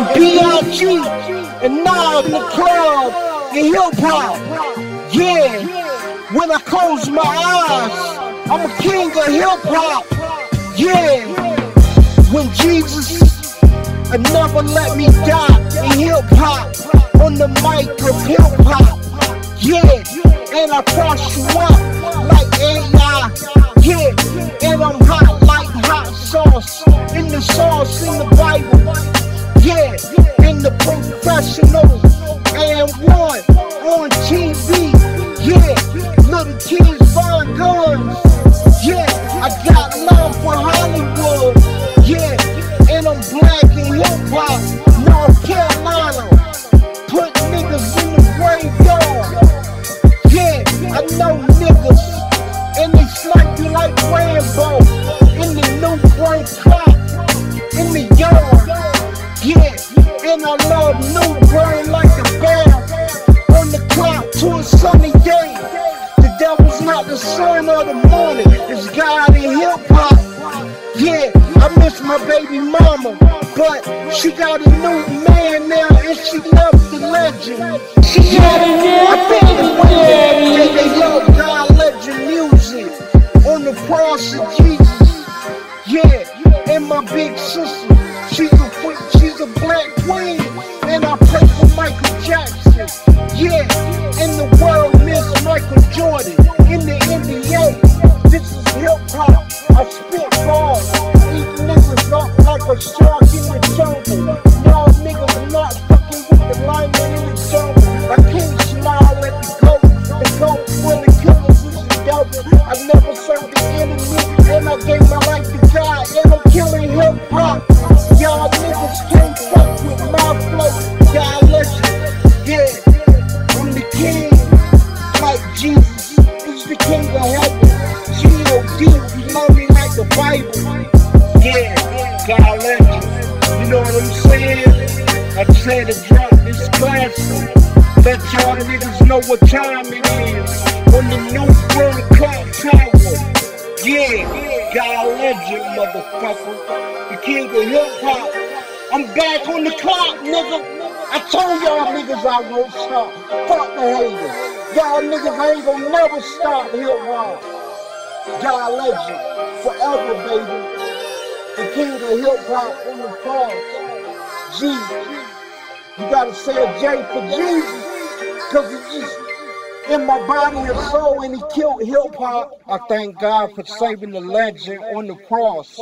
and B.I.G. and now in the club in hip hop. Yeah, when I close my eyes, I'm a king of hip hop. Yeah, when Jesus and never let me die in hip hop on the mic of hip hop. Yeah, and I cross you up like AI. Yeah, and I'm hot like hot sauce in the sauce in the Bible. Yeah, in the professional and one on TV. Yeah, little kids buying guns. Yeah, I got love for Hollywood. Yeah, and I'm black in hip hop, North Carolina. I love New Bern like a bear on the clock to a sunny day. The devil's not the sun or the morning, it's God in hip hop. Yeah, I miss my baby mama, but she got a new man now and she left the legend. She got a new I they, love God legend music on the cross of Jesus. Yeah, and my big sister, she's a Michael I'm saying? I said to drop this classic. Let y'all niggas know what time it is. On the new world clock tower. Yeah, God legend, motherfucker. The king of hip hop. I'm back on the clock, nigga. I told y'all niggas I won't stop. Fuck the haters. Y'all niggas ain't gonna never stop hip hop. God legend, forever, baby. The king of hip hop on the cross. G. You gotta say a J for Jesus. Cause in my body and soul and he killed hip hop. I thank God for saving the legend on the cross.